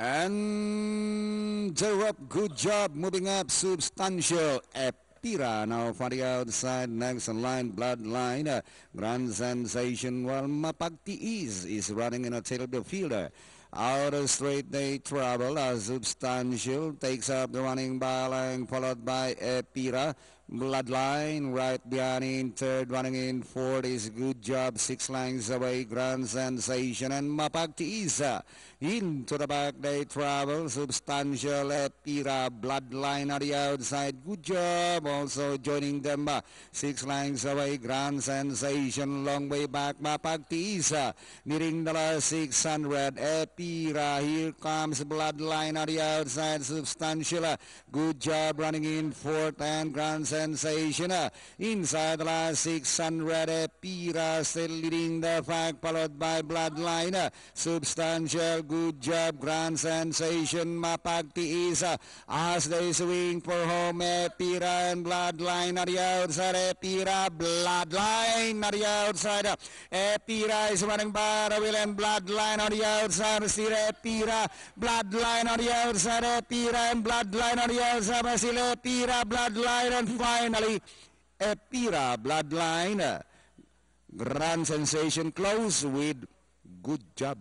And they're up. Good job moving up. Substantial. Epira now for the outside. Next in line. Bloodline. Uh, grand sensation. While Mapagtiis is running in a tail of the fielder. Out of straight they travel as Substantial takes up the running byline followed by Epira. Bloodline right behind in third running in fourth is good job six lines away grand sensation and Mapagtiisa into the back they travel substantial Epira bloodline at the outside good job also joining them uh, six lines away grand sensation long way back Mapagtiisa nearing the last 600 Epira here comes bloodline at the outside substantial good job running in fourth and grand sensation. Inside the last 600 Epira still leading the pack followed by bloodline substantial good job grand sensation. Mapagtiis uh, as they swing for home Epira and bloodline at the outside Epira bloodline at the outside Epira is running by the wheel and bloodline on the outside still Epira bloodline on the outside Epira and bloodline on the outside still Epira bloodline and finally Epira bloodline. Grand sensation close with good job